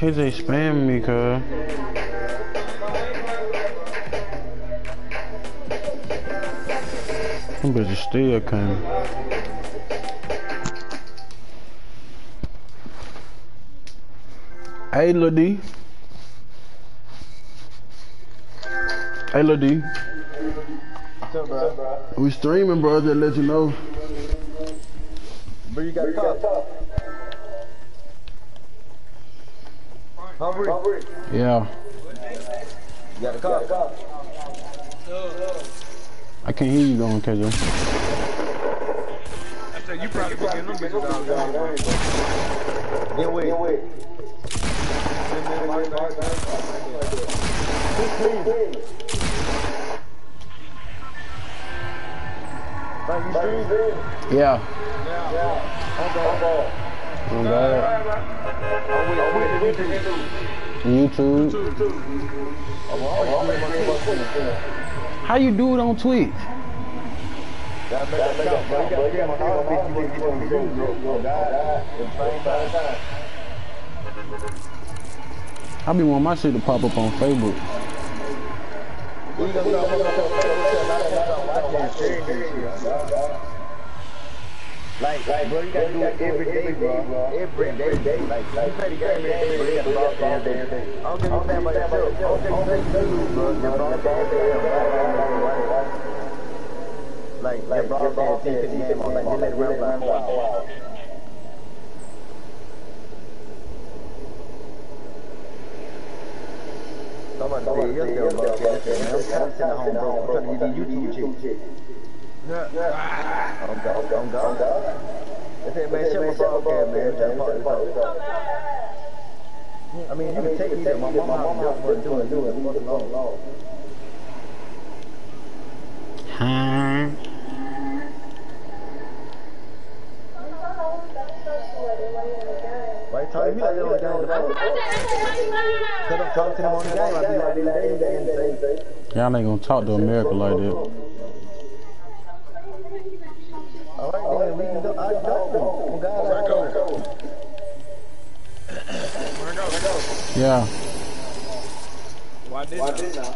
Why the nigga KJ spam me, cuz? Them bitches still coming. Hey, Lil D. Hey, D. What's up, bro? We streaming, bro. Just let you know. But you got caught. Humphrey, Yeah. you got a cop. I can't hear you going, KJ. I said you probably be getting them bitches out there. Get away. Get away. Frank, you stream? Yeah. Yeah. Oh, God. Oh, wait, YouTube. I'm doing. How you do it on Twitch? I be wanting my shit to pop up on Facebook. Like, like, bro, you gotta do it every day, bro. Every day. Like, like, you play the game every day, bro. You gotta broadcast every day. I don't give a damn about yourself. I don't give a damn bro. You broadcast every day. Like, like, broadcast 10, 50 game on. Like, just let it run for four hours. Somebody said yesterday, bro, I'm trying to send a home, bro. I'm trying to get these YouTube chicks. On God, on God. They said, man, shut my broadcast, man. I'm trying to party this out. I mean, you can take me. My mama just wasn't doing it. It wasn't long. Huh? Why you like that on game? I'm talking to game. They. Y'all ain't gonna talk to America like that. All right, then, we can go. I go. On God, I go. Where go? Yeah. Why didn't I?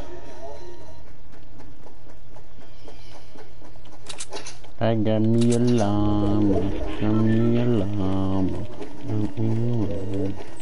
I got me a llama, got me a llama. Mm-mm. Oh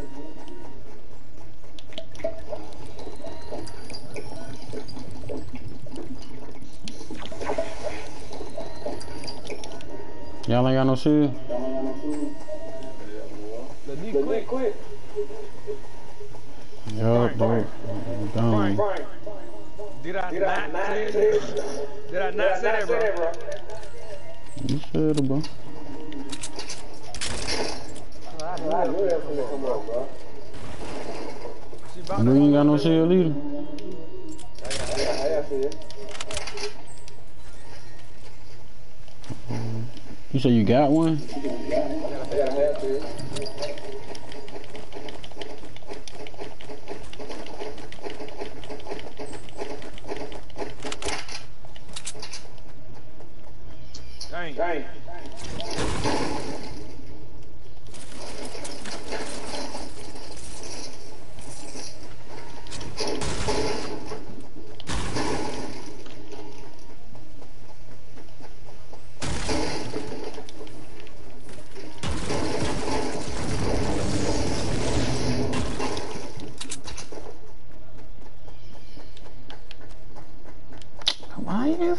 Y'all ain't got no shield? The D quick, quick. Yup, dude. Done. Did I not say that? Did I not say that, bro? You said it, bro. She You about know you ain't got no shield either? You say you got one? Dang. Dang.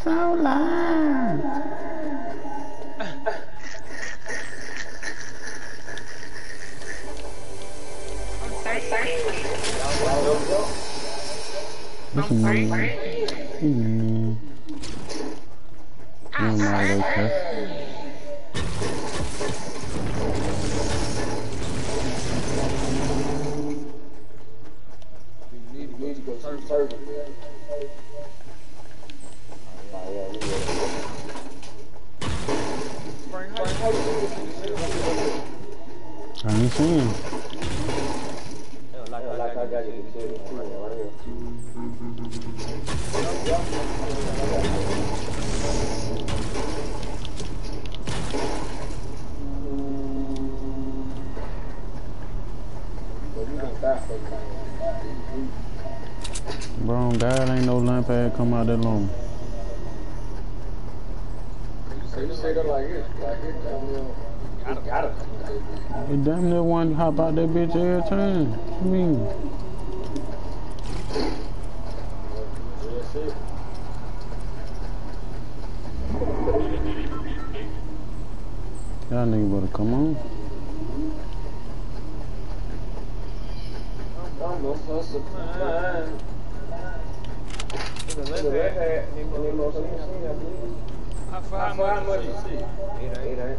So loud to go serve service. Spring Heights. Seen him. Like, like I. Bro, God ain't no lamp pad come out that long. You say that like this, like this, gotta, gotta come. You damn near want to hop out that bitch every time. What you mean? That's it. Y'all nigga better come on. I'm a fuss of mine. The left hand, need more- need I believe. How far, much you see? It ain't. It ain't.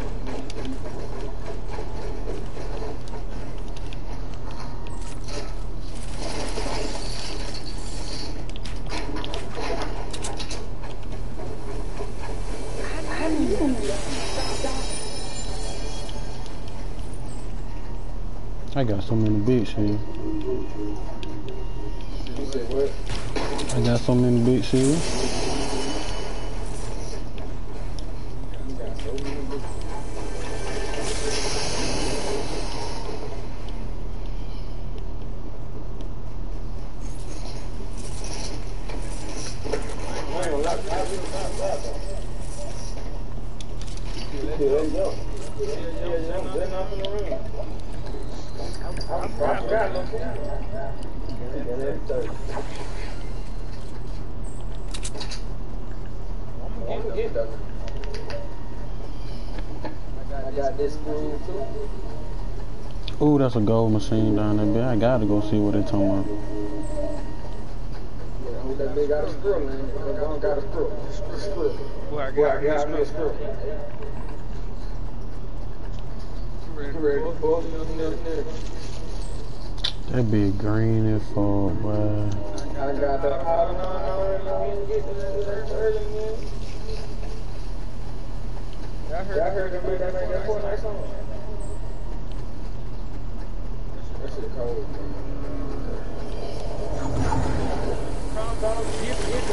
so many here. I got so many bitches here. You got so many good- I ain't gonna lie, I really not bad, though. Yeah, there you go. Yeah, yeah, yeah, they're not in the ring. I'm proud of that, look. Yeah, they're third. I'm gonna get that. I got this spoon too. Ooh, that's gold machine down there, bitch. I gotta go see what they talking about. That? That? That big green as fuck, boy. I got the powder, no, no, no, we didn't get to that man. That, that song. That shit cold, down, get, get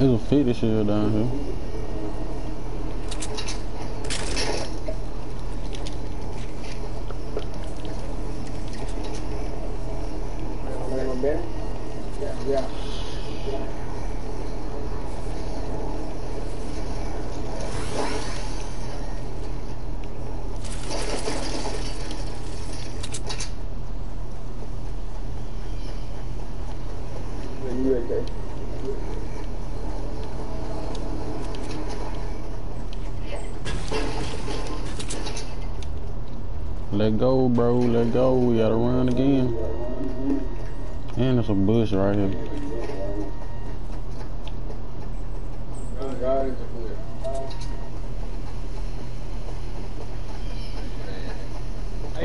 to A 50 shell down here. Let bro. Let go. We gotta run again. And there's a bush right here.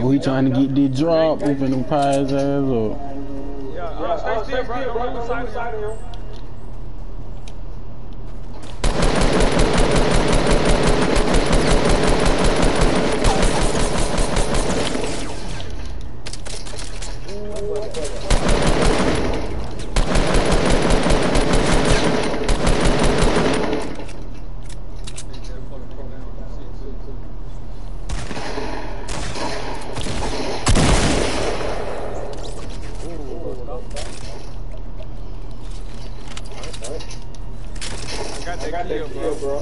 We trying to get this drop. We finna pie his ass up. Yeah, uh, stay still, bro. Don't move beside him. I got that kill, bro.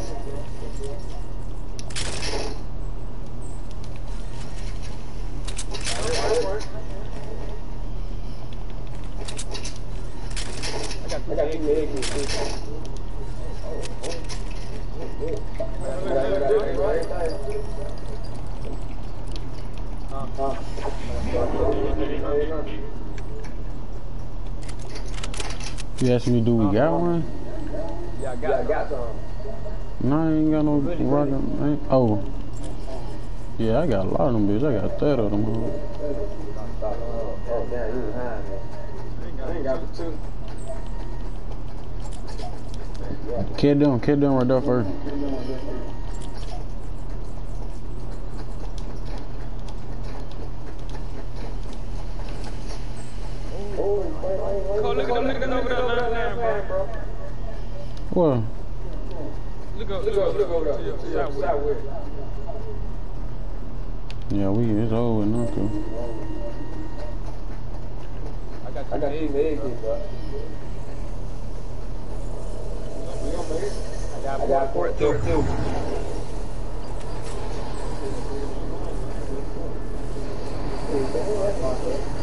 I got the big You asking me, do we got um, one? Yeah, I got, I got some. No, I ain't got no rocket. ain't- Oh. Yeah, I got a lot of them bitches. I got 30 of them. huh? Oh, I ain't got the two. Kid them, kid them right there first. Cole, look at them niggas over there laying, bro. Well, Look up, look up, look over there. To your southwest. yeah, we it's over now, too. I got two eggs, bro. We gonna make it. I got port too. too. They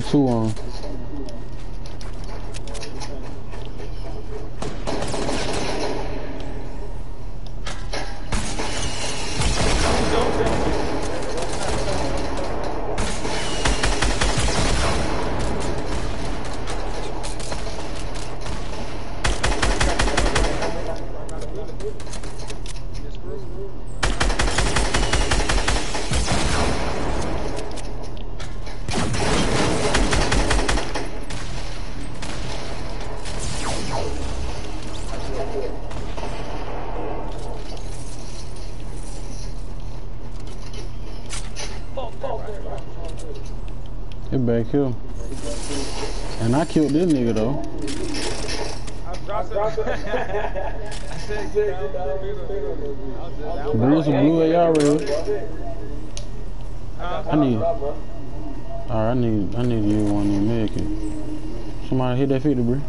two on. It back here. And I killed this nigga though. I it. Said, down. Bring some blue AR real. I need. Alright, I need. I need to get one in American. Somebody hit that 50, bro.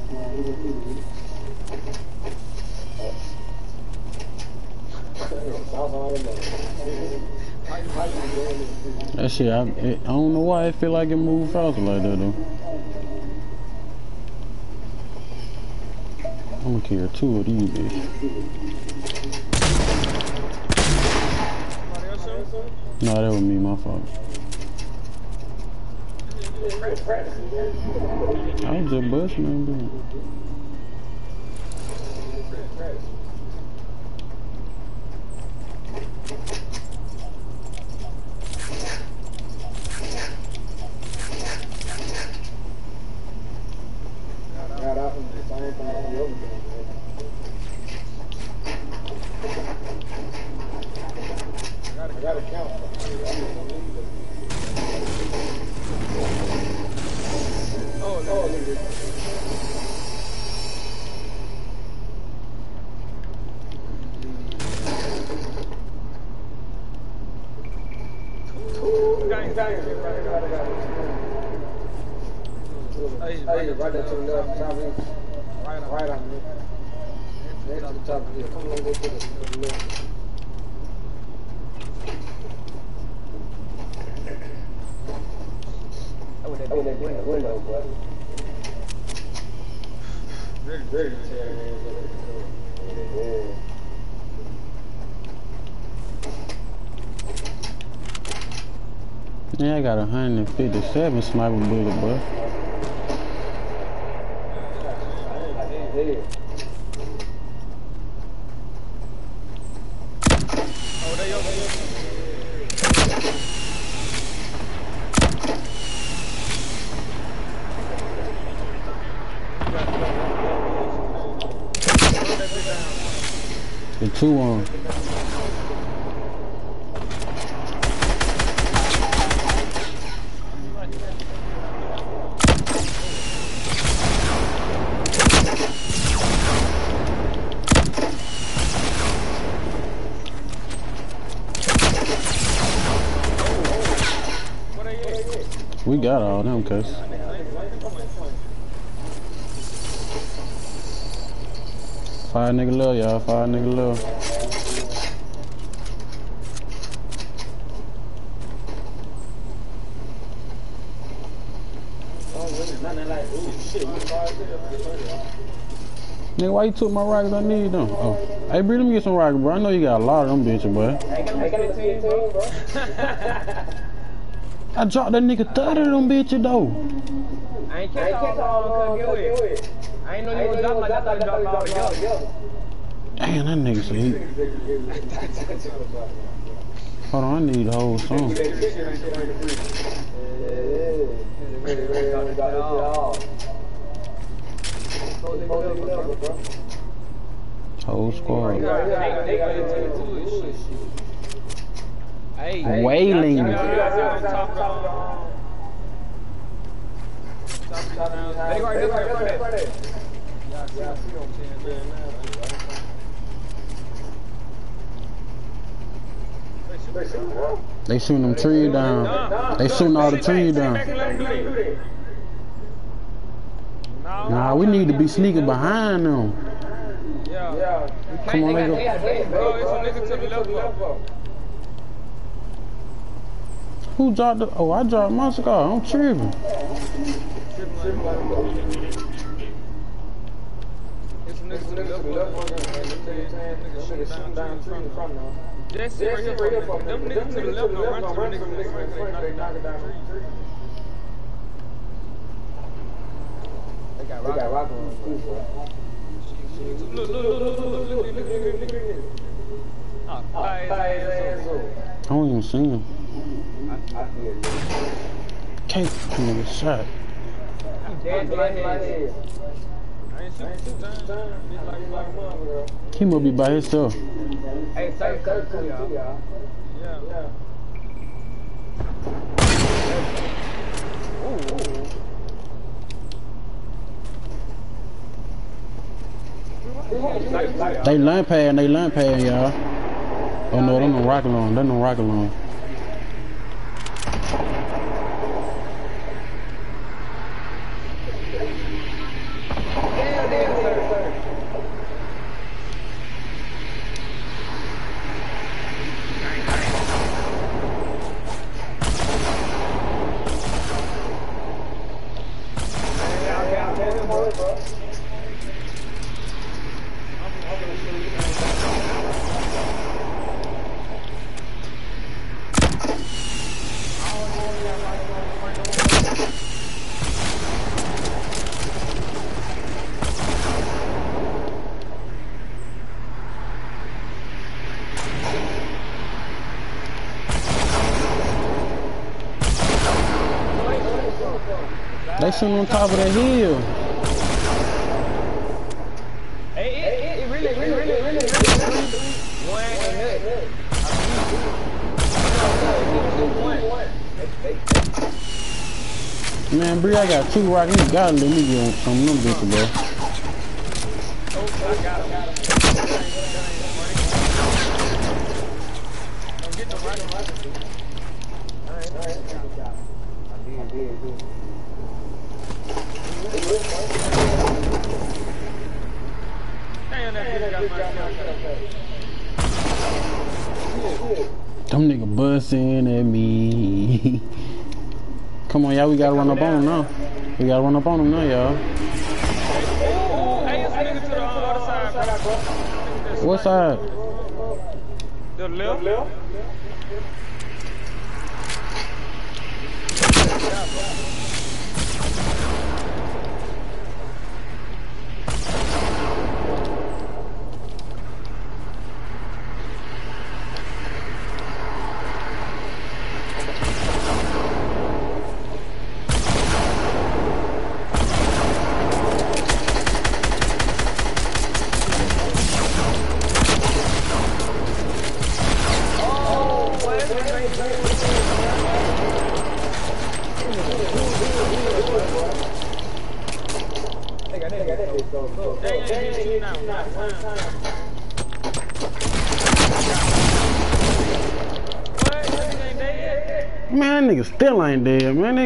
That shit, I, it, I don't know why I feel like it moved faster like that though. I'm gonna kill two of these bitches. No, that was me, my fault. I was just busting them, dude. 57 sniper bullet, bro. At? We got all them, cuz. Five nigga love, y'all. Five nigga love. Nigga, why you took my rockets? I need them. Oh. Hey, Bree, let me get some rockets, bro. I know you got a lot of them bitches, boy. I dropped that nigga 30 of them bitches, though. I ain't catch all of them, couldn't get it. I ain't know you was dropping like that, I thought you dropped all together. Damn, that nigga said. Hold on, I need the whole song. Whole squad. Hey, Wailing. Let Let it go right there, right there, right there. They shooting them trees down. They shooting all the trees down. Nah, we need to be sneaking behind them. Yeah. Come on, They got- nigga. they got a base, Bro, bro. it's a nigga to the left of Who dropped the... Oh, I dropped my scar. I'm tripping. That's it right here them. Niggas can't fucking Take another shot. Kimo be by himself. Hey, sir, sir, sir. Yeah. yeah. They line pad they line pad, y'all. Oh no, they're no rock along. They're no rock along. On top of that hill. Hey, it, it, it really, really, really, really, really, one and nothing. Man, Bree, I got two rockets. You gotta let me get some of them bitches, bro. Oh, I got him. Don't get no rocket. Damn, that bitch got my Them nigga busting at me. Come on, y'all. We gotta run up on them now. We gotta run up on them now, y'all. What side? The left.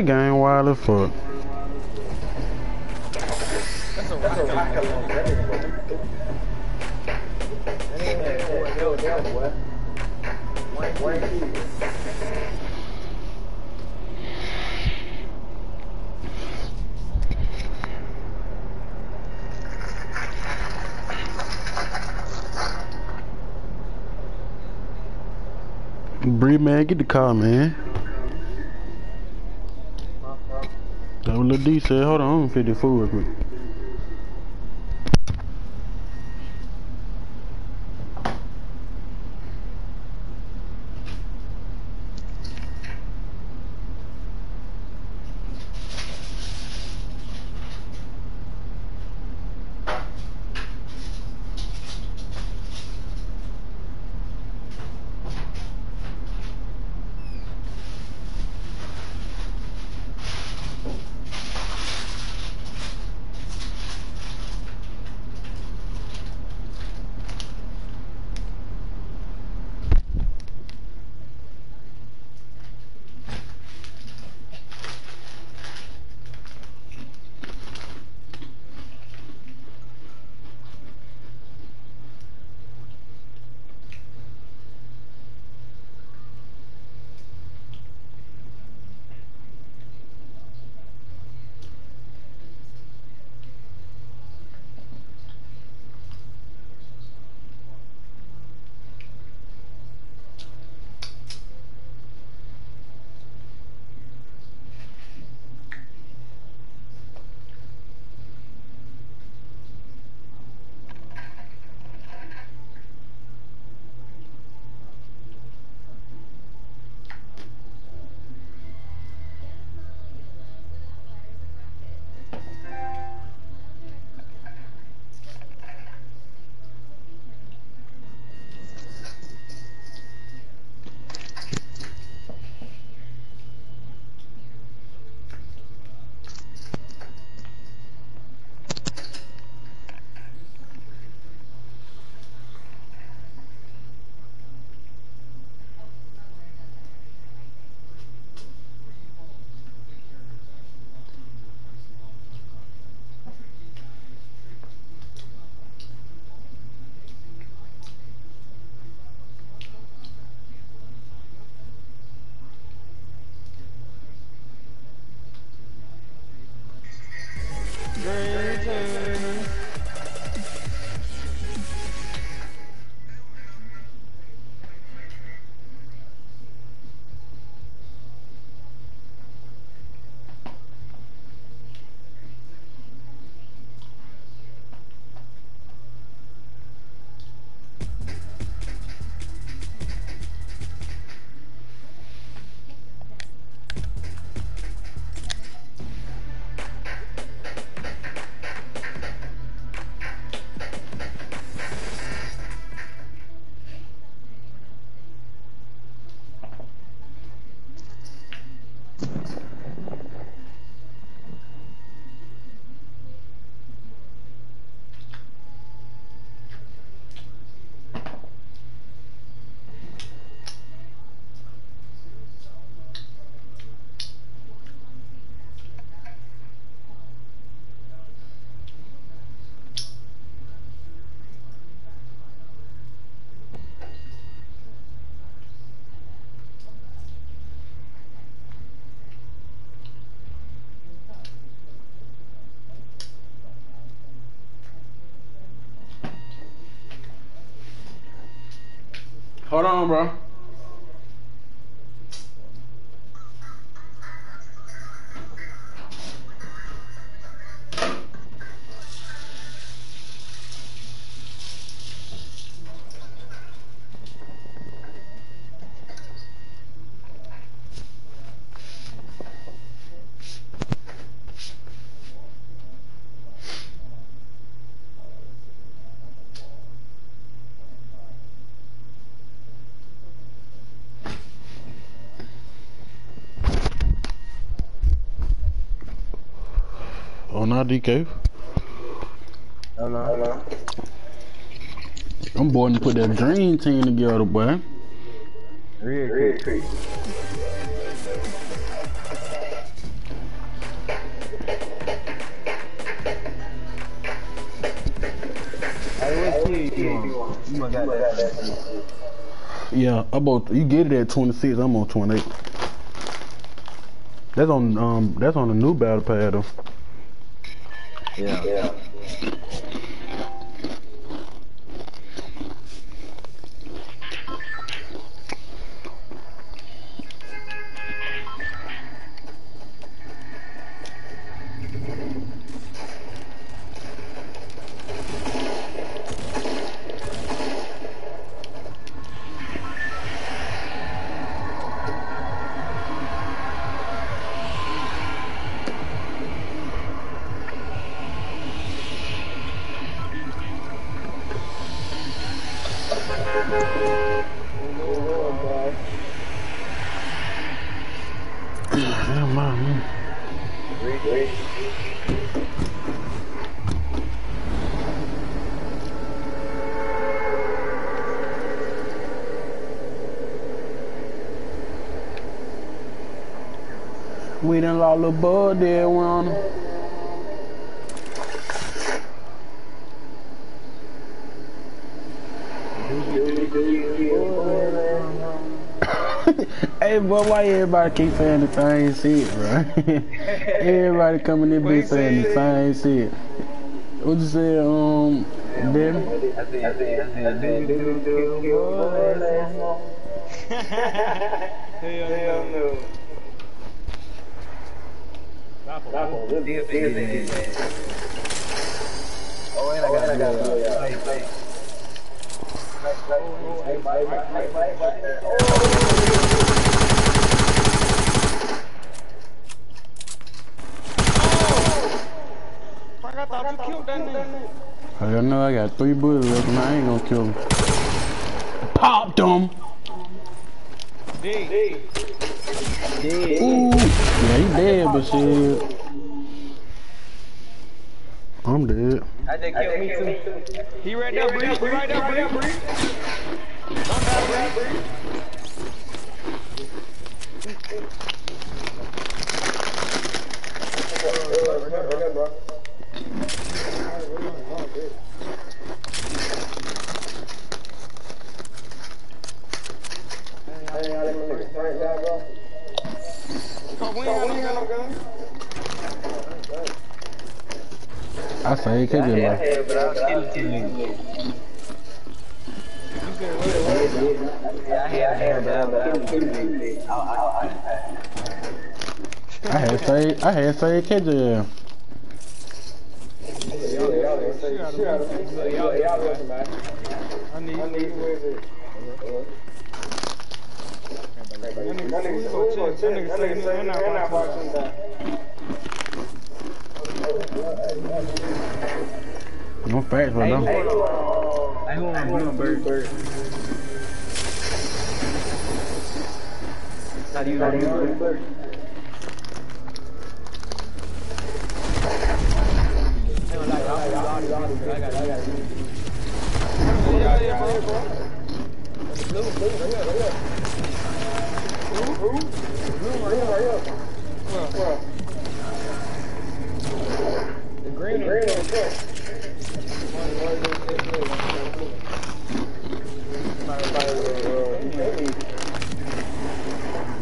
That game wild as fuck. That's a. Bree, man, get the car, man. D said, hold on, I'm gonna fit the food real quick. Orang. Hold on, bro. Not DK. Hello. I'm boy to put that dream team together, boy. Real quick. Hey, what team on? You must got that. Yeah, I about you get it at 26. I'm on 28. That's on um that's on the new battle pass though. Yeah. Yeah. We done lost a little bud there, on Hey, boy, why everybody keep saying the same shit, bro? everybody coming in be saying the same shit. What you say, um, Devin? I think, Oh, and I got. I know I got three bullets left and I ain't gonna kill him. Popped him! D. Ooh! Yeah, he dead, but shit. I'm dead. I just killed me too. He right there, Bree. He right there, Bree. Don't die, Bree. Cause we ain't got no gun. I say, cause it like, You said? I had say, I had say, catch it. I need. I need. That nigga, we gonna check. That nigga say he's not watching that. No facts, bro. no. I want a blue bird. How do you like blue bird? Yeah, yeah, bro. The green one.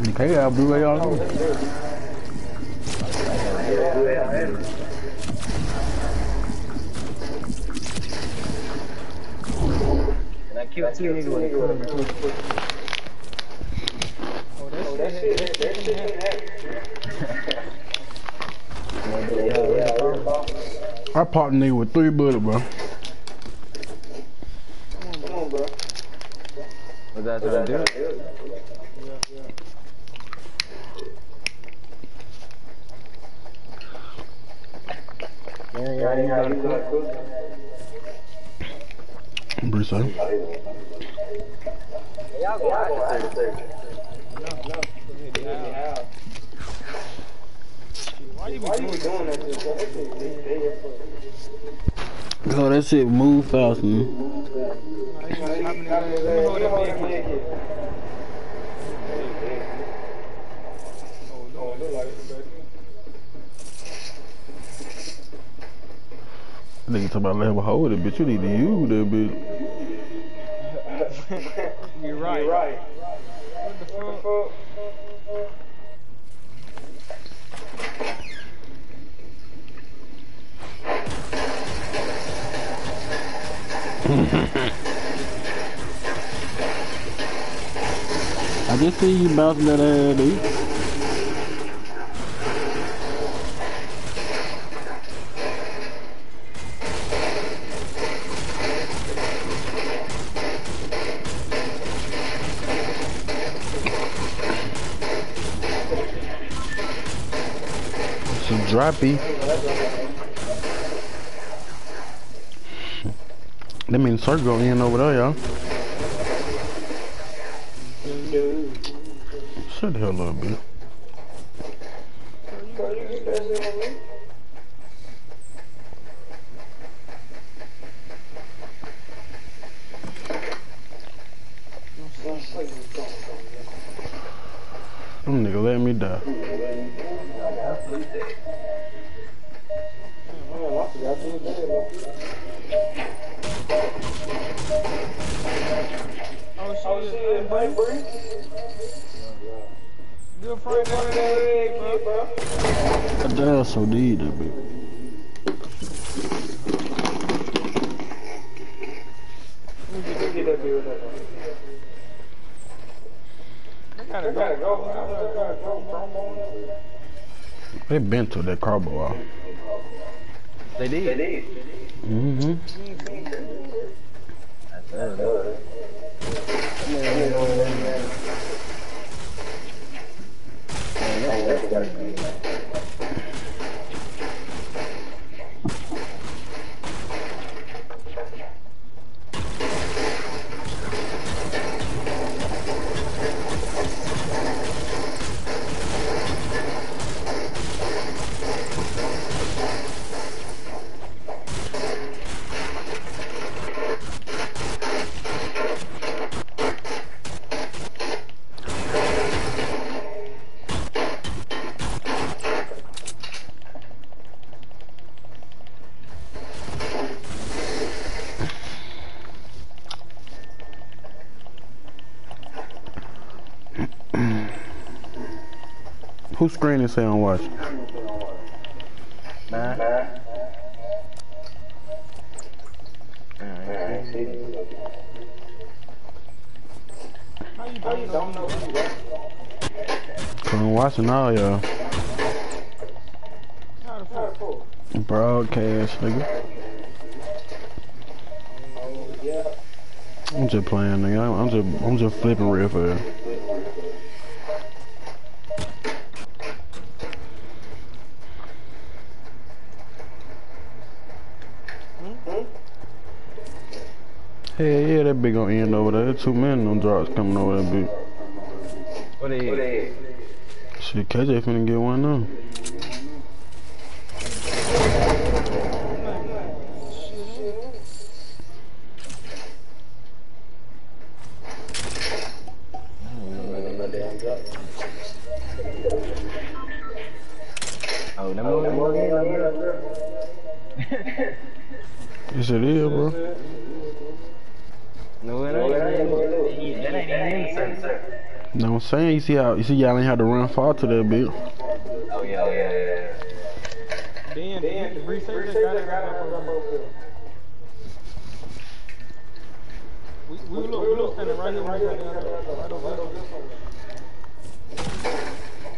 Okay, I'll blue all over. And I killed two niggas with a gun. Oh, that shit, that shit, that shit. I popped a nigga with three bullets, bro. Was that trying to do? Yeah, yeah, yeah, you got Bruce, Y'all go out there. Why you be doing that? Oh, that shit move fast, man. Nah, you just slapping it. Let me hold that big one. Oh, no, look like it, Nigga talking about let him hold it, bitch. You need to use that bitch. You're right. You're right. What the fuck? I just see you bouncing that ass, dude. Droppy. That means going in over there, y'all. Shut the hell up, bitch. Them nigga let me die. Shit. Hey, Good friend of that kid. I died so deep, that bitch. I gotta go. They been to that carbo out. They did. Mm-hmm. Screen is say on watch? Nah. I'm watching all y'all. Broadcast, nigga. I'm just playing, nigga. I'm- I'm just, I'm just flipping real fast. Hell yeah, that big gonna end over there. There's too many of drops coming over that bitch. What is? Shit, KJ finna get one now. Oh, them them more Yes, it is, bro. No, it ain't. That ain't even in the circle. Know what I'm saying? You see how you see y'all ain't had to run far to that bitch. Oh, yeah, yeah, yeah. Then, then the research got it right up over there. We, we look, we look standing right here, right here, right over there.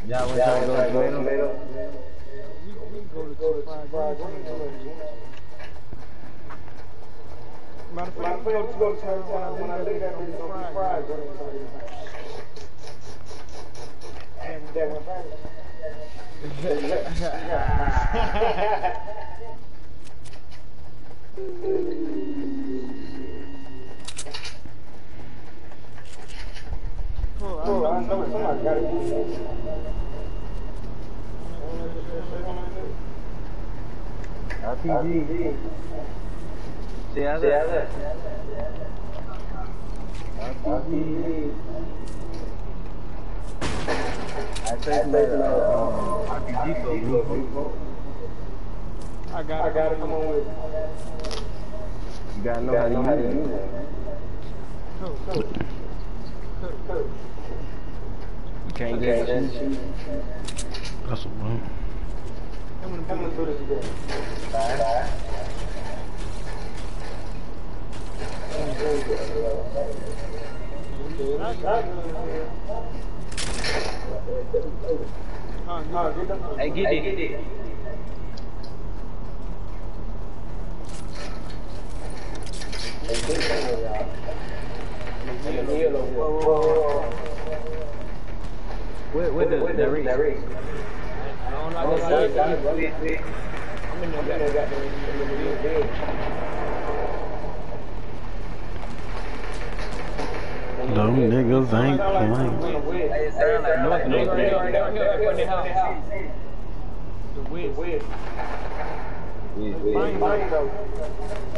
Y'all want to go to tomato? We, we can go to two fried greens. Matter of fact, we go to two fried when I leave that bitch on the fried greens. Oh, I know somebody got it. RPG. Se hace. RPG. I think uh, RPG for. I got it. I got it. Come on with it. You gotta know how to use it. You can't get it. That's a one. I'm gonna do this again. Hey, get it. Get it. Where, where the, the ring? I don't know. I got it. I'm in there. Them niggas ain't playing.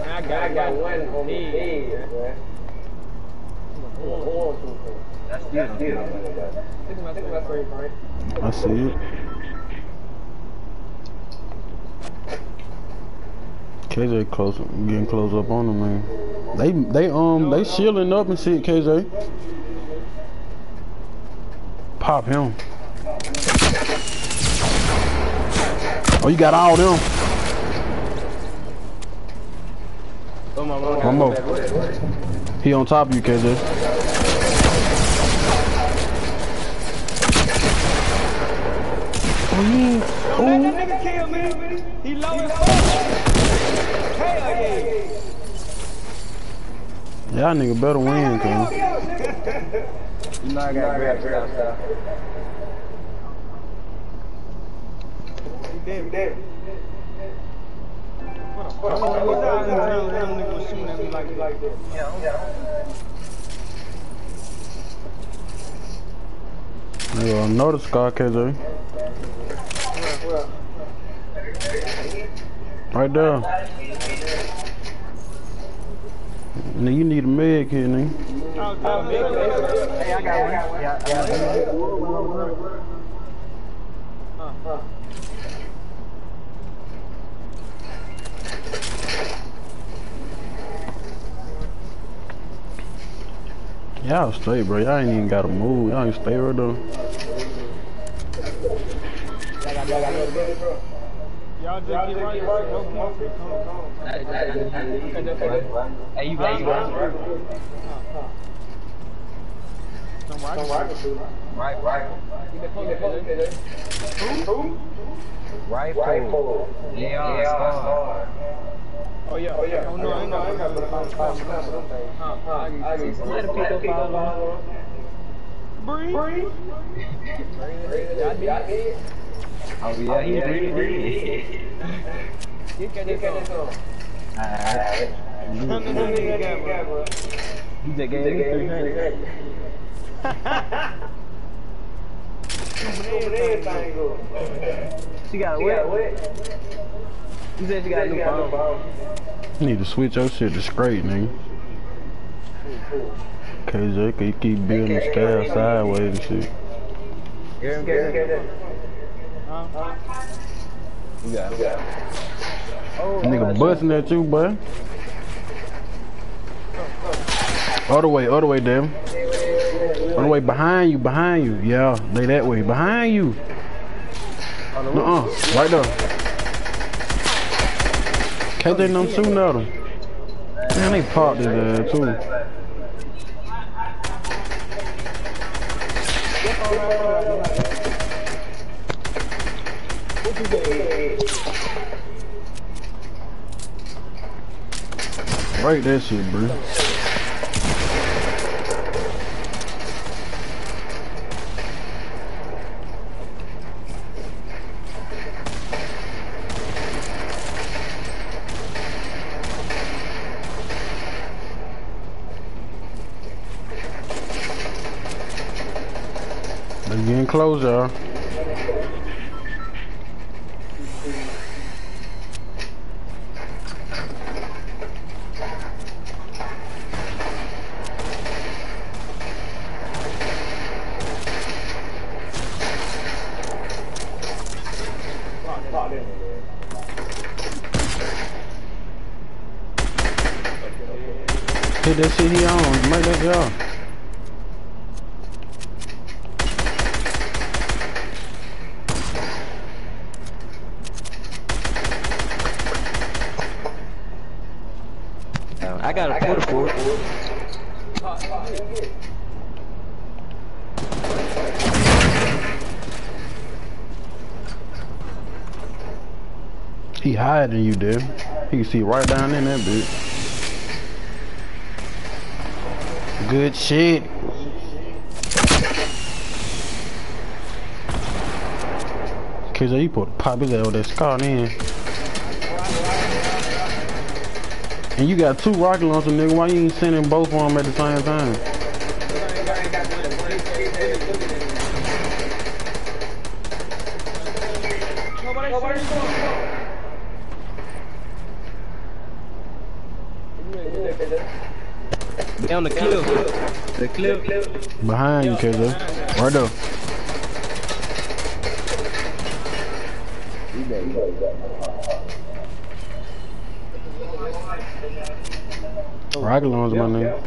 I got, I got one on me. That's. I see it. KJ close, getting close up on them, man. They, they, um, they shielding up and shit, KJ. Pop him. Oh, you got all them. One more. He on top of you, KJ. Oh, yeah. Oh. That nigga killed me. He low as fuck. Hell yeah. Y'all nigga better win, cuz. You know I got grab stuff. Dead. dead. What the fuck? What the niggas was shooting at me like like that. Nigga, another scar, KJ. Right there. Nigga, you need a med kit, nigga. Hey, I got one. Yeah, yeah. Y'all straight, bro. Y'all ain't even gotta move. Y'all ain't stay right there. Y'all just get right here. No people. Come on, come on. Hey, you got you got Don't rock it. Right, right. Who? Rifle. Yeah, scar. Oh yeah. Oh yeah. Oh no, I ain't got. I ain't got. but I'm fine. Huh? I get somebody pick up all Bree. Bree. Got me. Oh yeah, he really did. Get that this on. Alright. How many niggas got, bro? He just gave me 300. She got wet. You said she got a new phone. You need to switch your shit to straight, nigga. KJ, can you keep building the style sideways and shit. You got it. Oh, Nigga busting at you, boy. All the way, all the way, damn. All the way behind you, behind you. Yeah, lay that way. Behind you. Uh uh. Right there. Can't they them shooting at him. Man, they popped his ass, too. Right that shit, bro. Getting close, y'all. Hit that shit he on. Make that y'all. I got a quarter for. He than you, dude. He can see right down in that bitch. Good shit. Cause you put pop his that scar in. And you got two rocket launchers, nigga. Why you ain't sending both of them at the same time? They on the cliff. The cliff. Behind you, KJ. Right there. You bet, you bet, you bet. Rocket launcher, my nigga.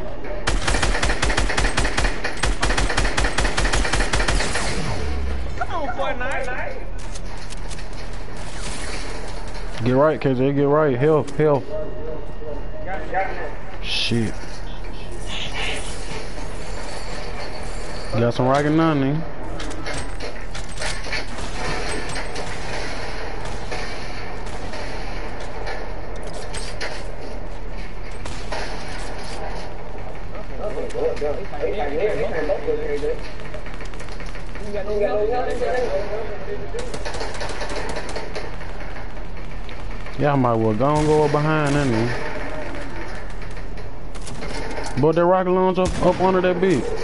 Get right, KJ. Get right. Health, health. Shit. Got some rocket now, nigga. Y'all might well go go up behind that. But that rocket launcher up, up under that bitch.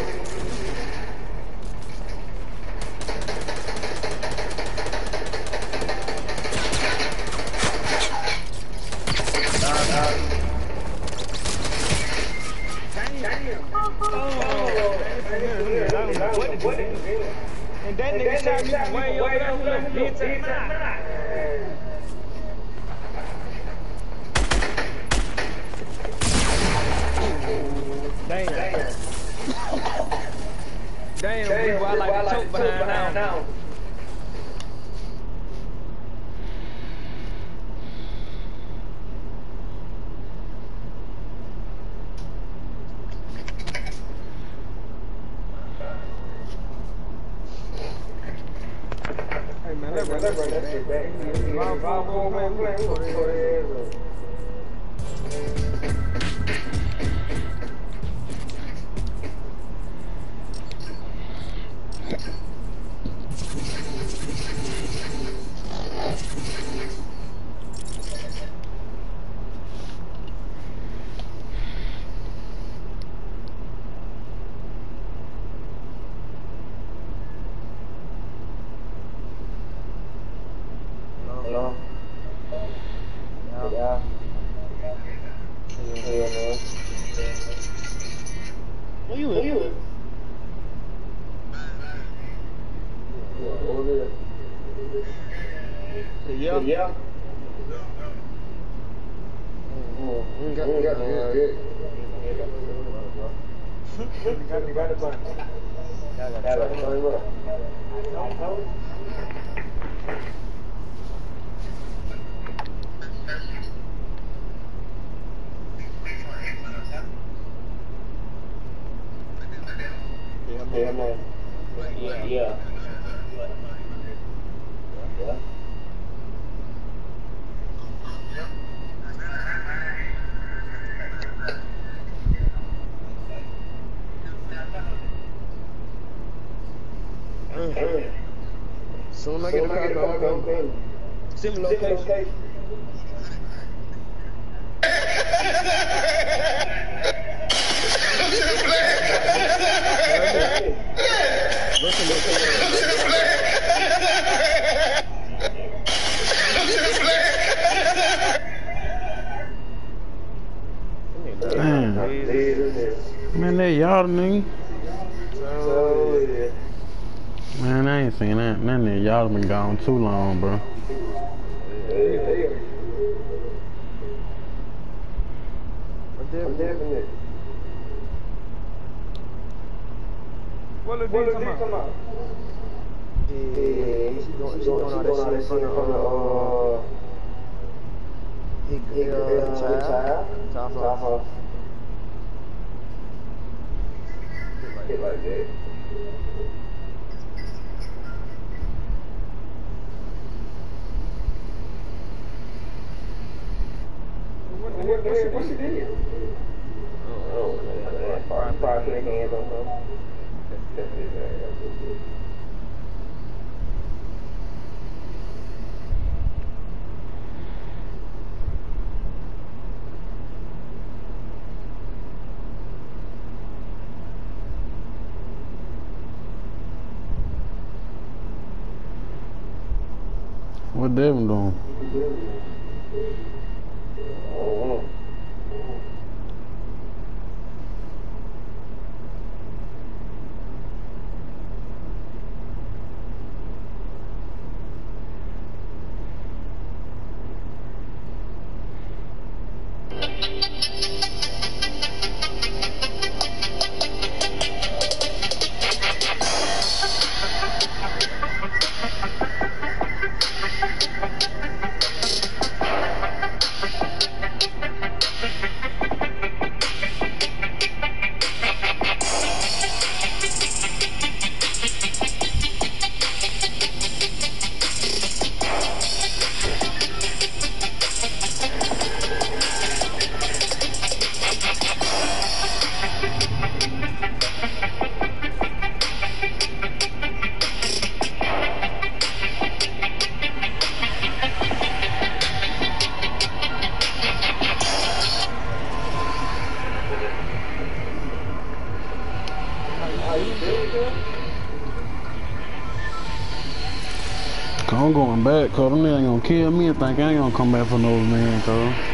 back, cuz. Them niggas ain't gonna kill me and think I ain't gonna come back for no man, cuz.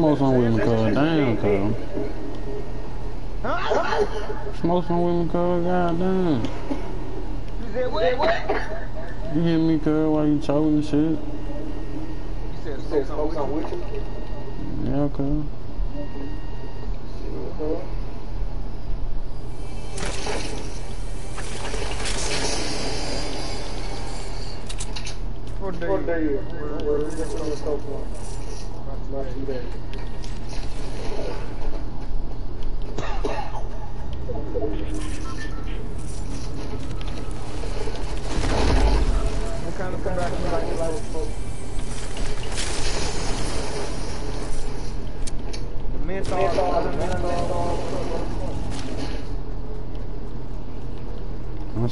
smoke some women, cuz. Damn, cuz. Smoke some women, cuz. God damn. You said what? what? You hit me, cuz, while you choking and shit. You said smoke some women? Yeah, cuz.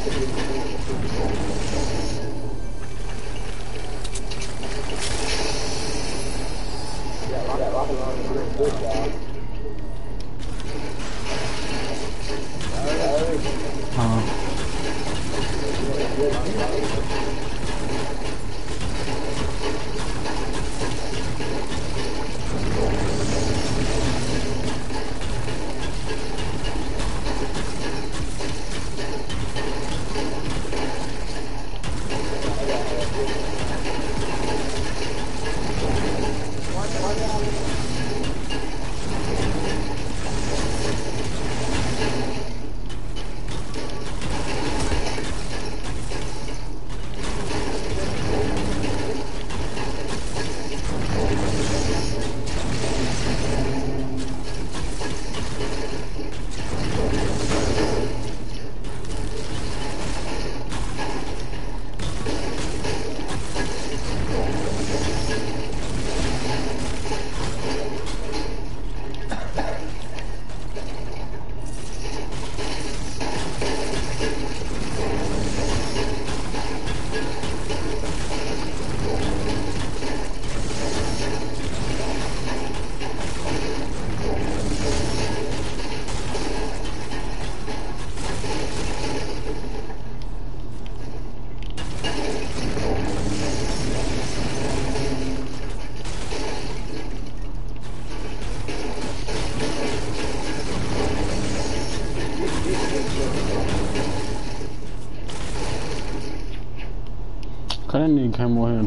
Nance. Huh?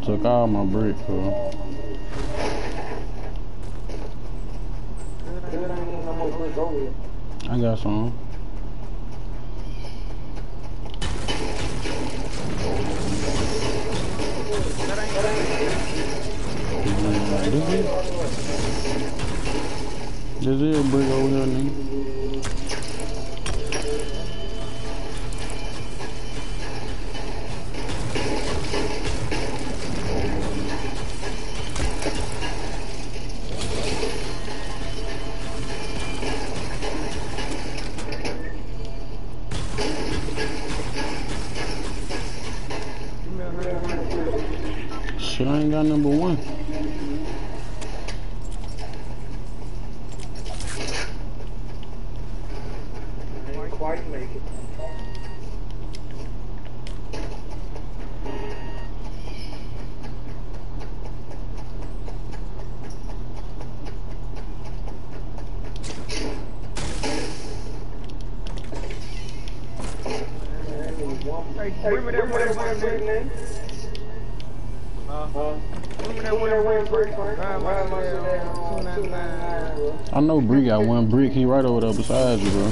Took all my brick, bro. Hey, remember that one break name? Huh? Remember that one break break? Grind myself down, 299. I know Bree got one brick. He right over there beside you, bro.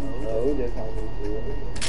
circle. No, we just Yeah.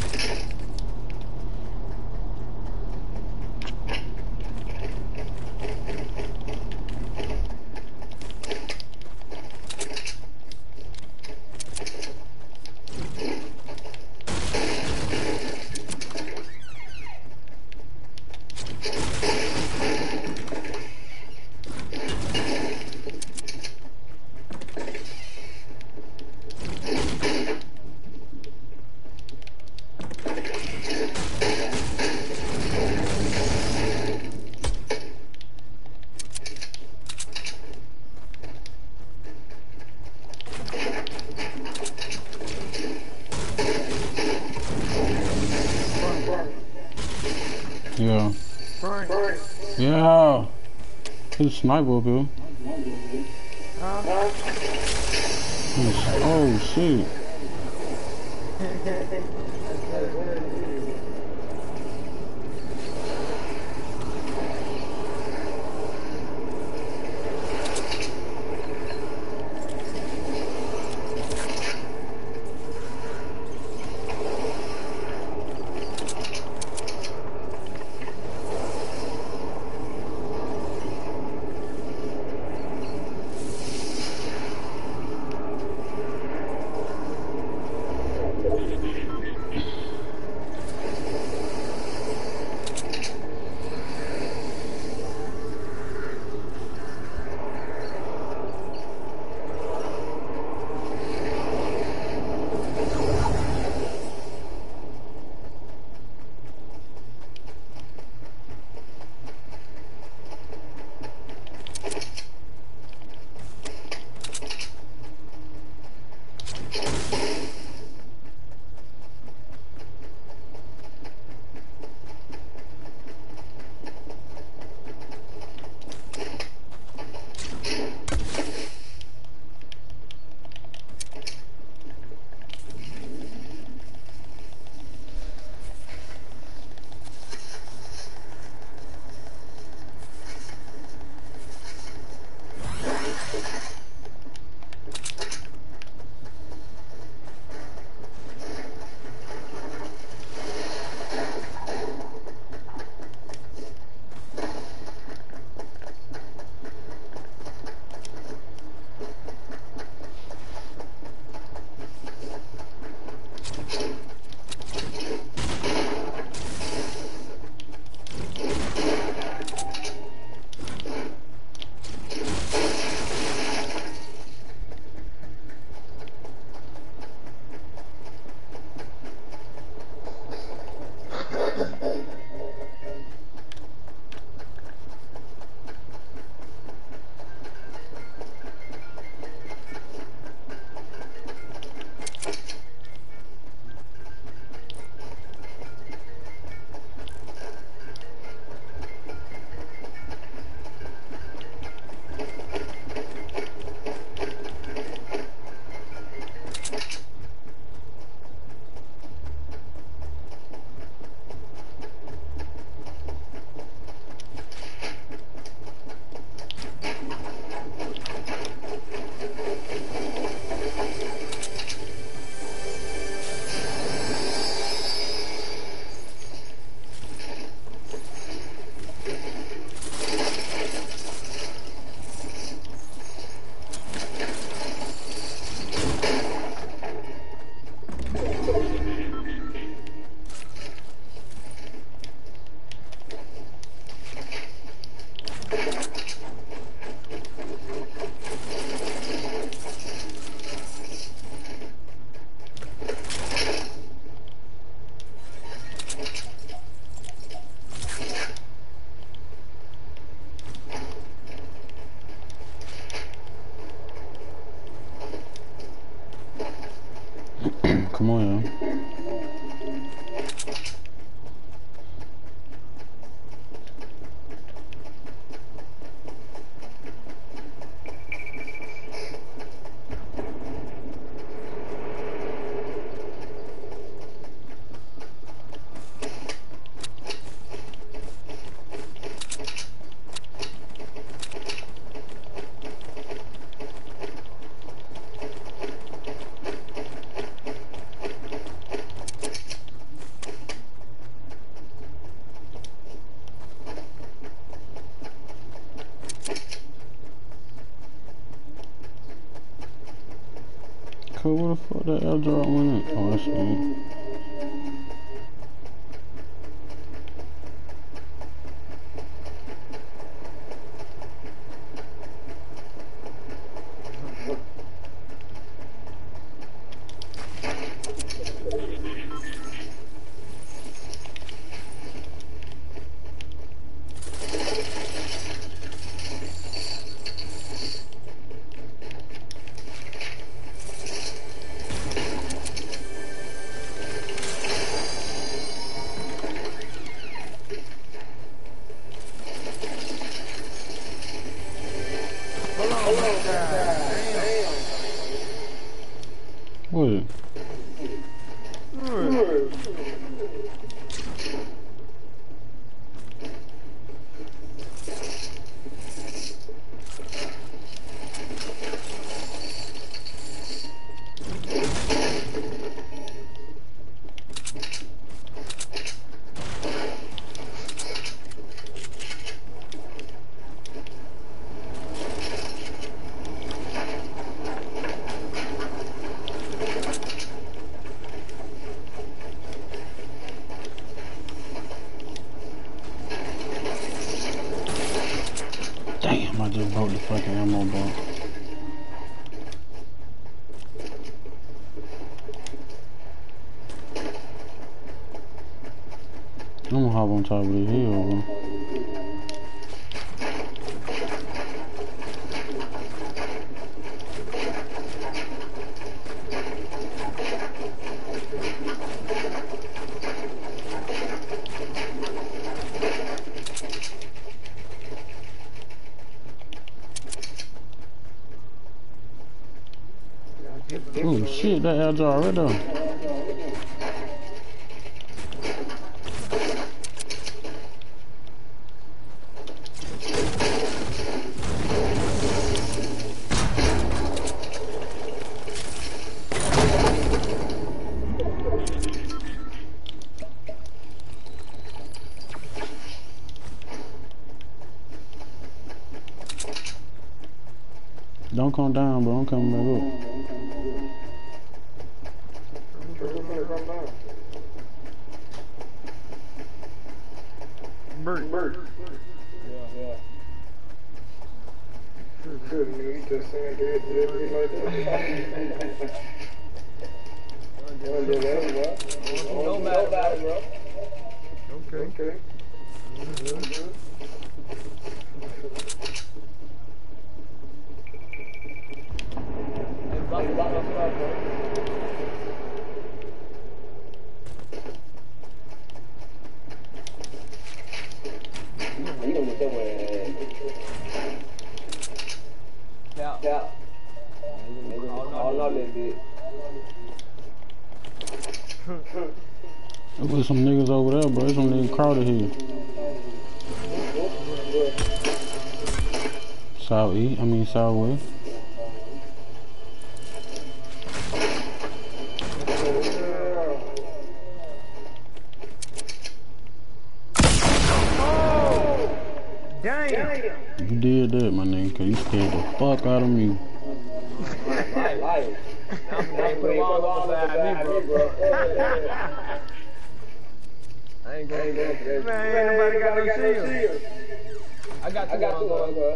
His sniper up here. Huh? Oh shit. Where the hell do I want at? Oh, that's I mean southwest. Oh, damn. You did that, my nigga, cause you scared the fuck out of me. Life, life. I'm gonna put them all beside me, bro. I ain't going to that. Man, ain't nobody got no shield. I got two, I got two on, on, bro.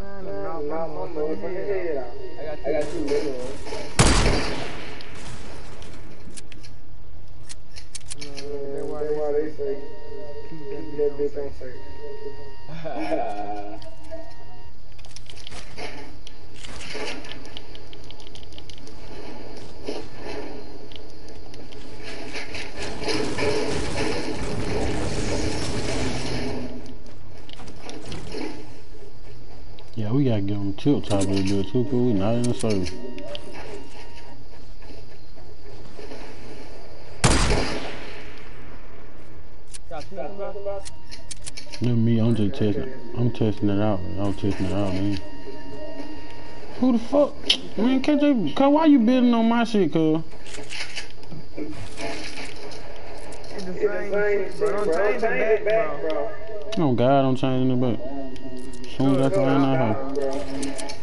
Man, knock my motherfucking head out. I got two. I got two little ones. That's why they, why they say keep that bitch on safe. Yeah, we gotta get on the tilt top a little bit too, cause two, bro. Never me, I'm just testing. I'm testing it out. I'm testing it out, man. Who the fuck? Man, you, cuz why you building on my shit, cuz? Oh God, I'm changing it back. Soon as I can find that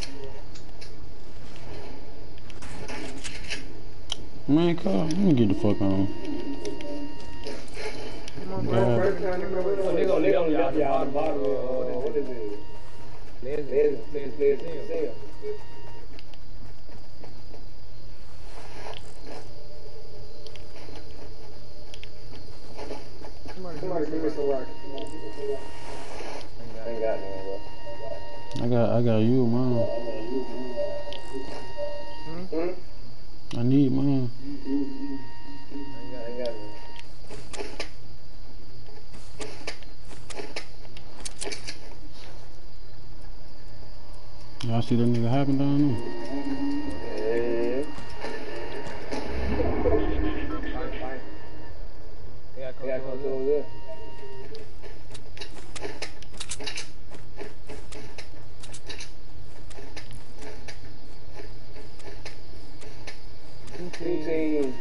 Man, cuz, let me get the fuck on. God. Les, les, les. Somebody give me some rock. Got none, bro. I got, I got you, man. Hmm? I need mine. I got, ain't got. Y'all see that nigga happen down there? Yeah. Yeah, come over there. Two teams.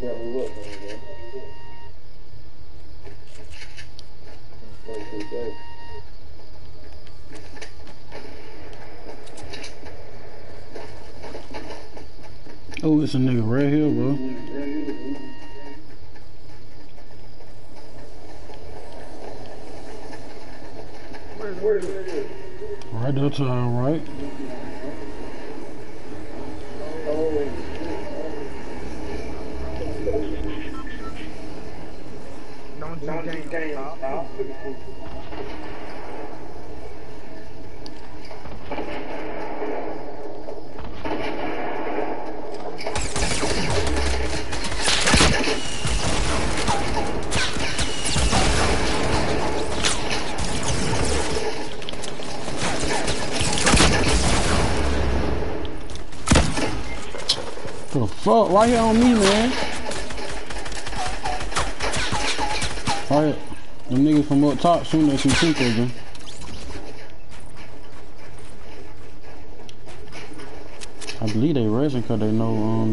Yeah, we look, man. It's a nigga right here, bro. Fuck? Right here on me, man. Right. The niggas from up top shooting at you too, again. I believe they resing cause they know um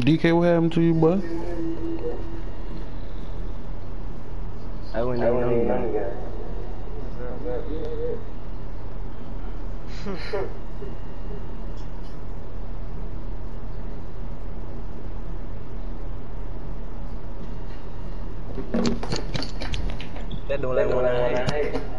DK, what happened to you, boy? I wouldn't even know you, man. That don't like one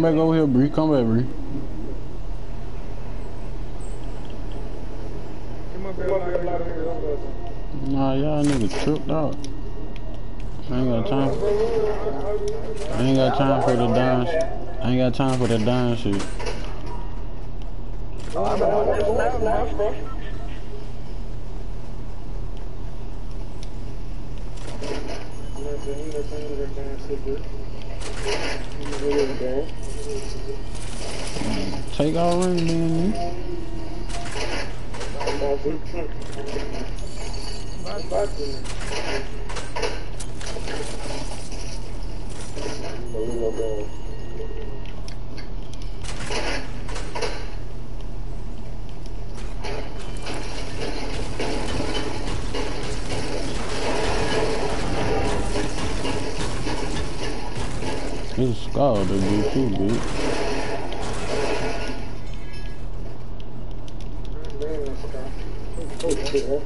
Come back over here, Bree. Come back, Bree. Nah, y'all niggas tripped out. I ain't got time. I ain't got time for the dance. I ain't got time for the dance, shit. Take all ring, man. His skull, that dude, too,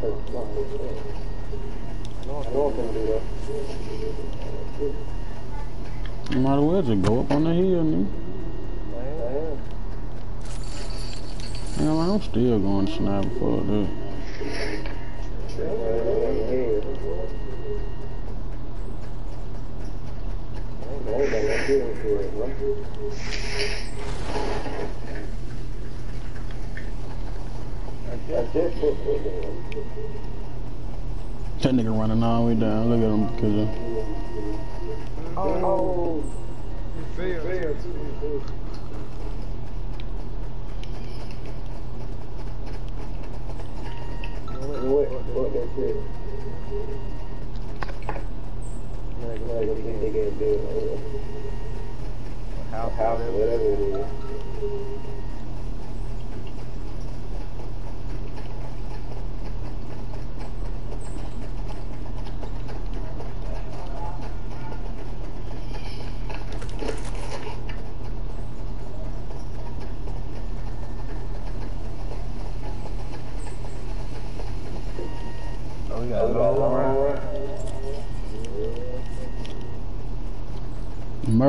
dude. You might as well just go up on the hill, nigga. Yeah, man, I'm still going to sniper for that. That nigga running all the way down. Look at him, killer. Oh, You failed. what, what? Like, like, they House, house, whatever it is. Oh, we got a long run.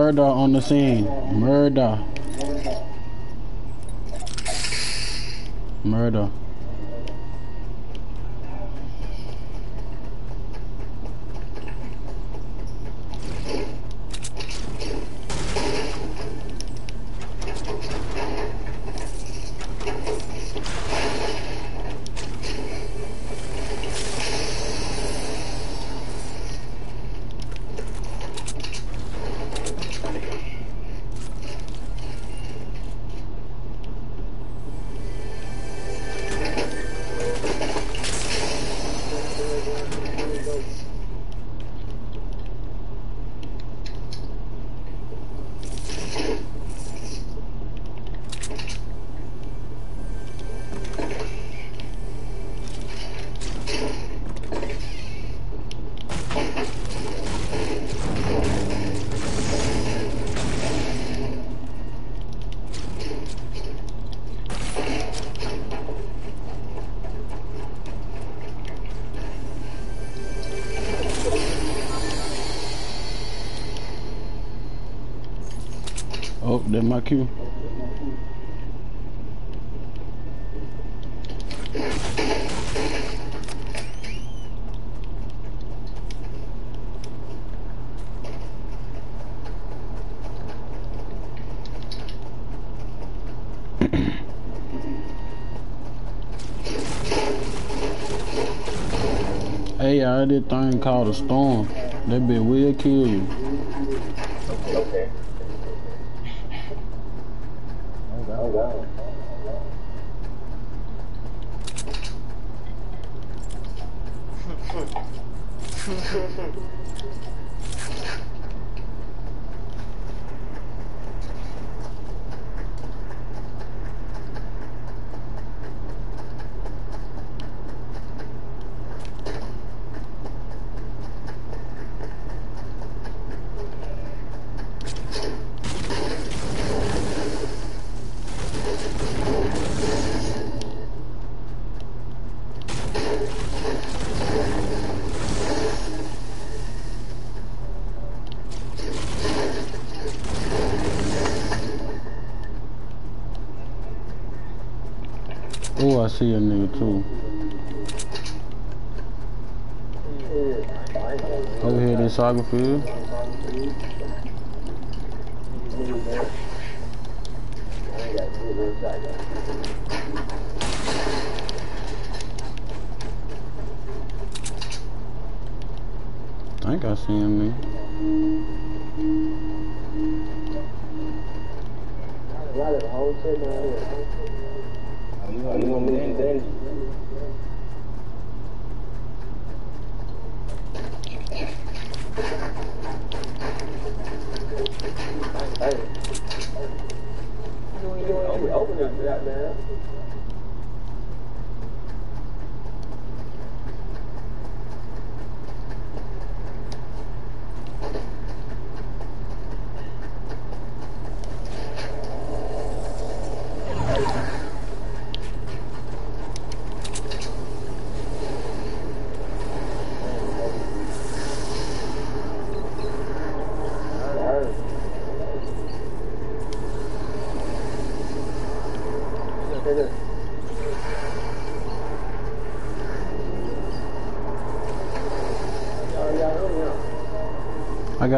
Murder on the scene. Murder. Murder. That's hey, I this thing called a storm. That bitch will kill you. Okay. Oh, see a nigga too. Over here, this soccer field. I think I seeing me. Right, the whole shit down here. Oh, you want, you want me to then? Hey. You ain't open, open this goddamn.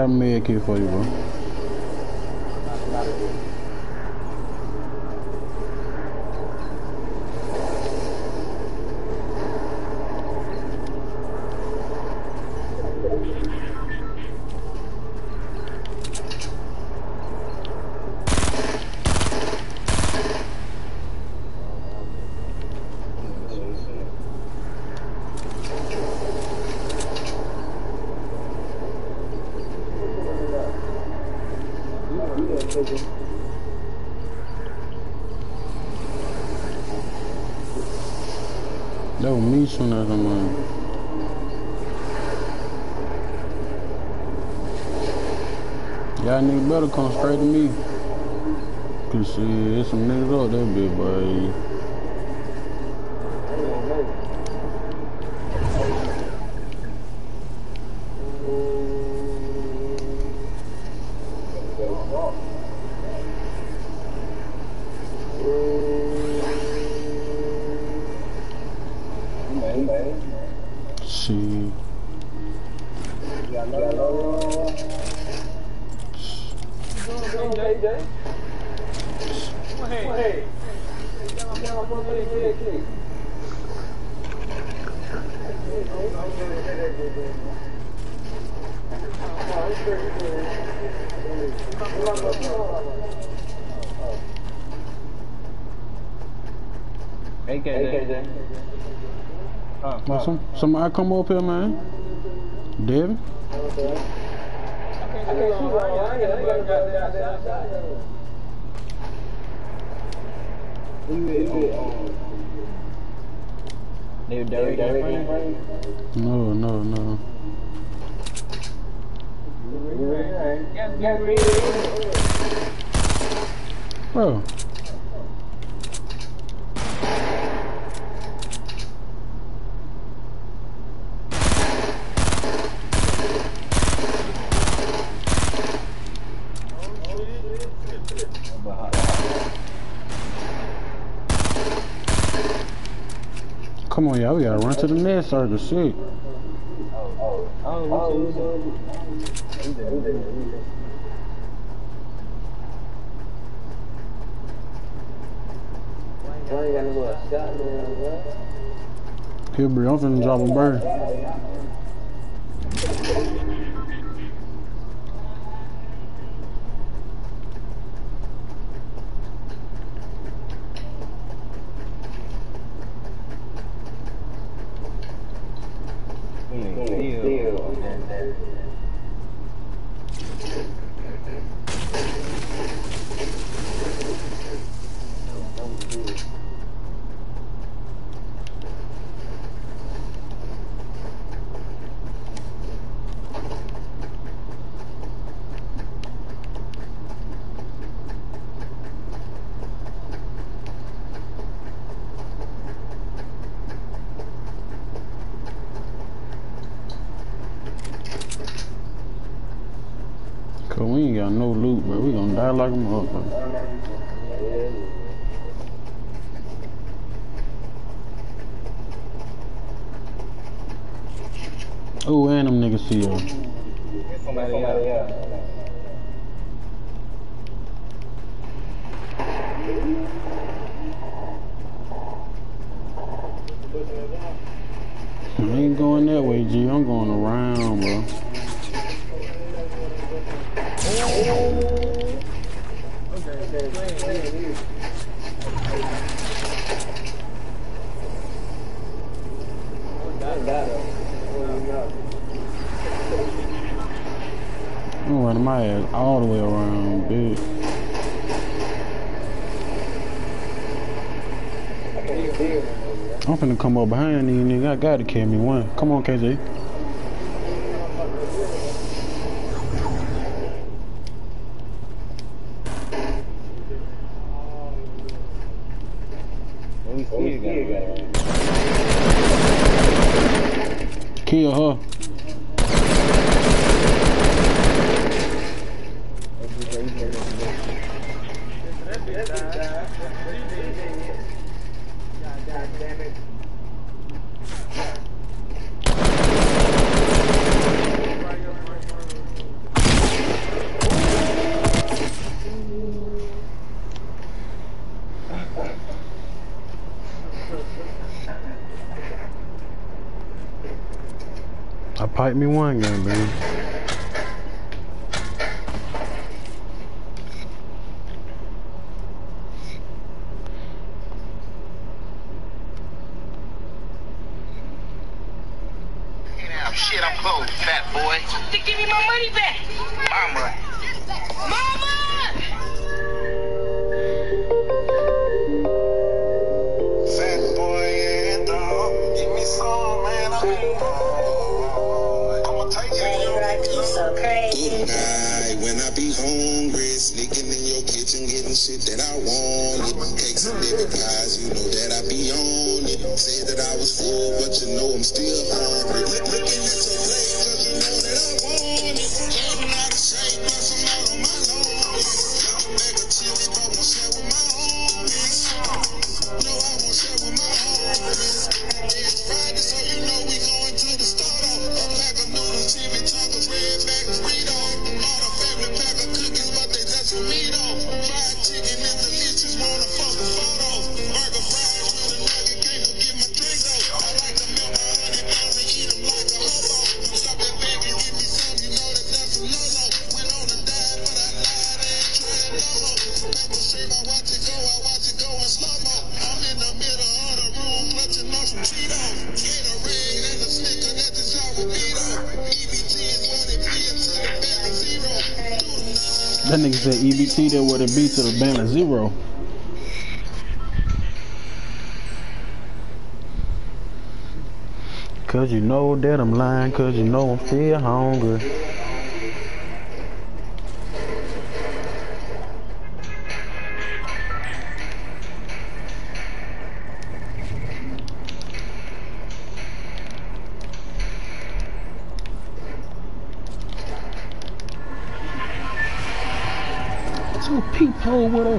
I got a med kit for you, bro. That was me soon as I'm on. Y'all niggas better come straight to me. Cause shit, there's some niggas out there, big boy. Shit. AKJ. Huh. Well, some, somebody come up here, man. Devin? Who you with? They were Derek and Frank? No, no, no. Bro. Come. We gotta run to the next circle. Shit. Oh, oh, I bro. Here, bro. I'm bird. Like. Oh, and them niggas see us. Uh, Somebody else. I ain't going that way, G. I'm going around, bro. I'm running my ass all the way around, bitch. I'm finna come up behind these niggas. I gotta carry me one. Come on, KJ. We still got it. Kill her. Piped me one game, baby. That nigga said EBT that what it be to the of zero. Cause you know that I'm lying, cause you know I'm still hungry.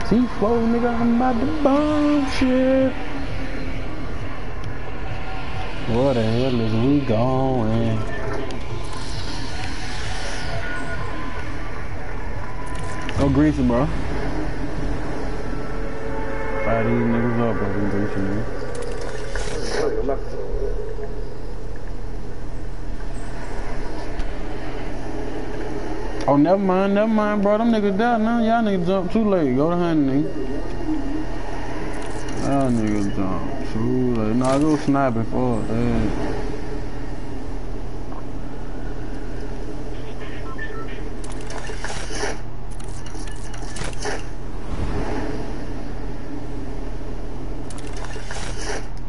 C4, nigga, I'm about to bomb shit. Where the hell is we going? Go greasy, bro. Fire these niggas up, bro. Greasy, nigga. Oh, never mind, never mind, bro. Them niggas down now. Y'all niggas jump too late. Go to hunting, nigga. Y'all niggas jump too late. Nah, go sniping for it.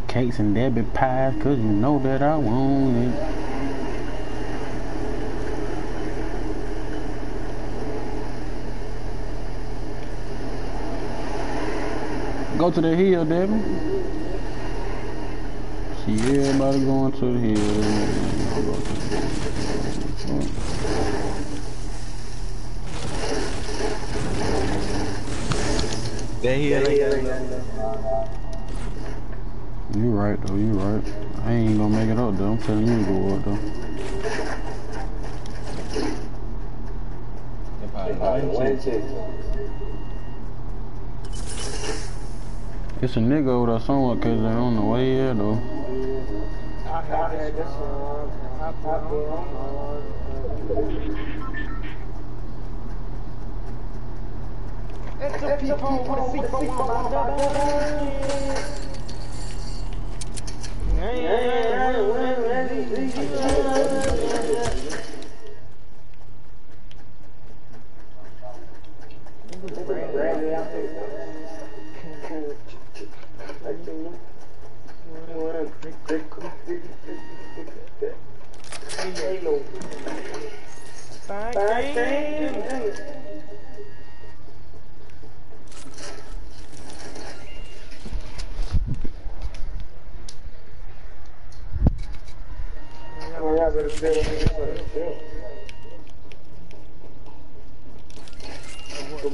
Cakes and debit pies, cause you know that I want it. Go to the hill, Devin. See everybody going to the hill. I'll go to the hill. That here, You right though, you right. I ain't gonna make it up though. I'm telling you to go up though. It's a nigga over there somewhere cause they're on the way here though. I had this one. I put on. It's a people with a seat for one Good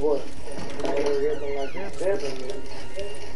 boy. Y'all sleep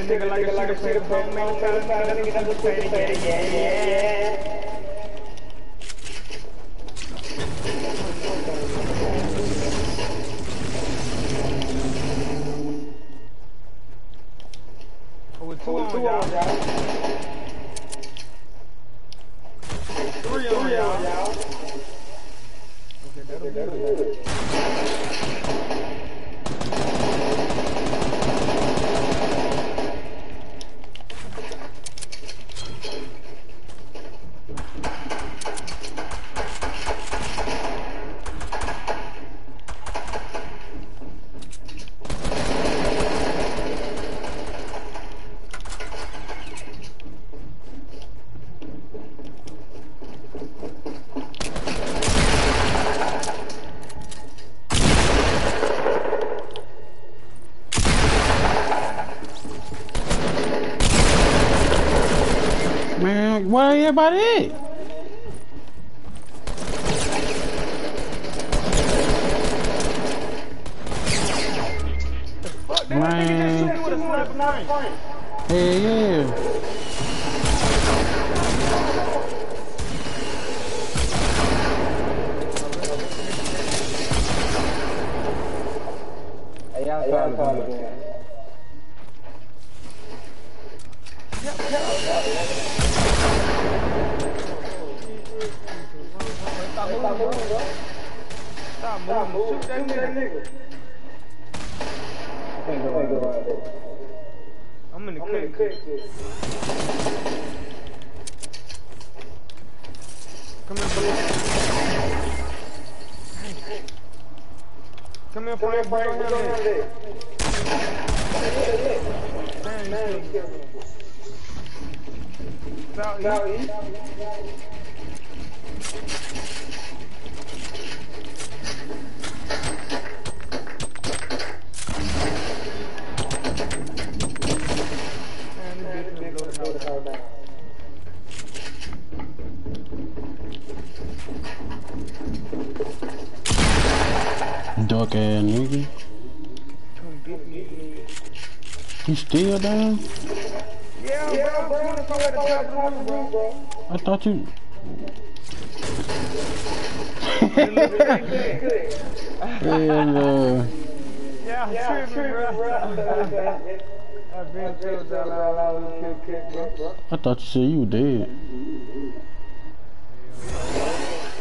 A nigga like a sugar paper, phone man, tell him tell him get up the patty, yeah, yeah, yeah. Oh, two on y'all. Three on y'all. Okay, that'll be good. Man, where Yeah, bro. I'm gonna at the top of the roof, bro. I thought you. Hell no. Yeah, I'm tripping, bro. I've been told y'all all I was kick, kick, bro. I thought you said you were dead.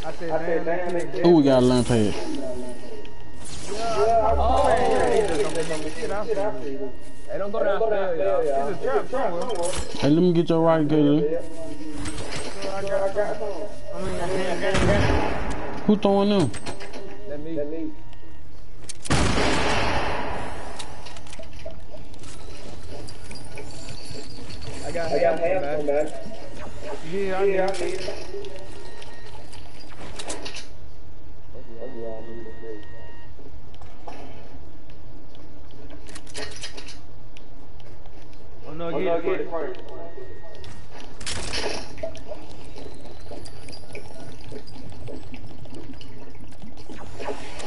I said, damn, that nigga. Who we got a launch pad? Man, yeah, don't go somewhere. Hey, let me get your right gang. Who throwing them? Let me. I got I got that. Yeah, I Yeah, need need it. Oh, no, Oh, no, it, get it, Frank. Frank.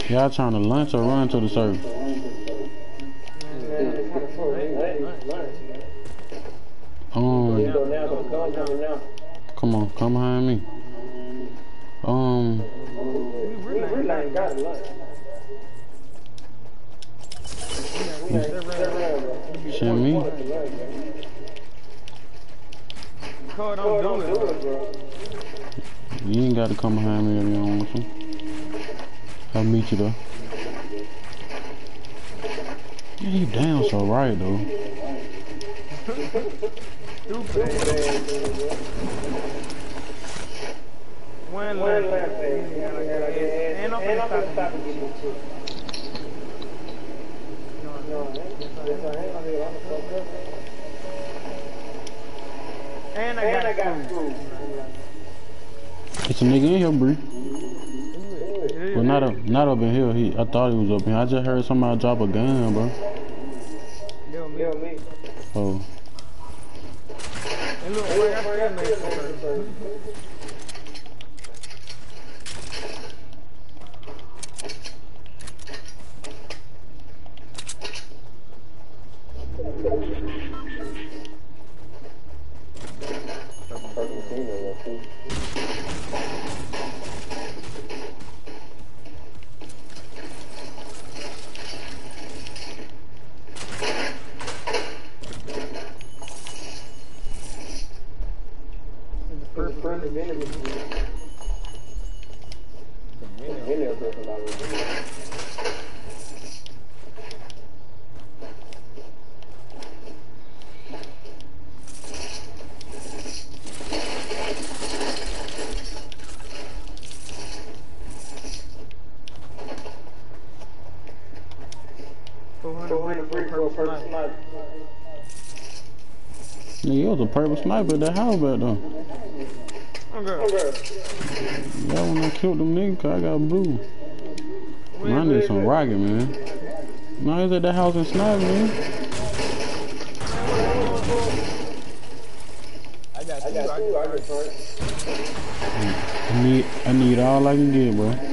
Y'all trying to lunch or run to the service? Man, Um, Go now, come coming now. come on, come behind me. Um, We really ain't got it. shit me. Cole, don't do it, bro. You ain't got to come behind me if you don't want to. I'll meet you though. Yeah, you damn so right though. One left. And I'm finna stop it. And I got food. It's a nigga in here, Bree. Well, not up, not up in here. He, I thought he was up here. I just heard somebody drop a gun, bro. Yo, me. Oh, And look, where I still make some. Four hundred bricks for a person sniper. nigga, it was a purple sniper at that house back there. Okay. Yeah, when I killed them niggas, 'cause I got blue. Man, I need some rocket, man. No, he's at that house in Snipe, man. I got two. I got first. I need, I need all I can get, bro.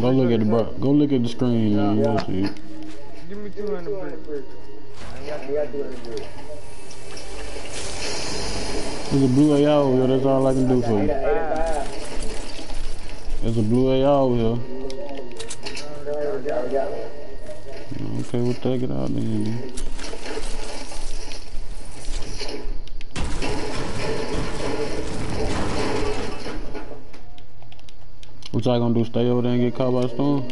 Go look at the bro. Go look at the screen, man. You'll see. Give me 200 bricks. There's a blue AR over here. That's all I can do for you. There's a blue AR over here. Okay, we'll take it out then. What y'all gonna do? Stay over there and get caught by a storm?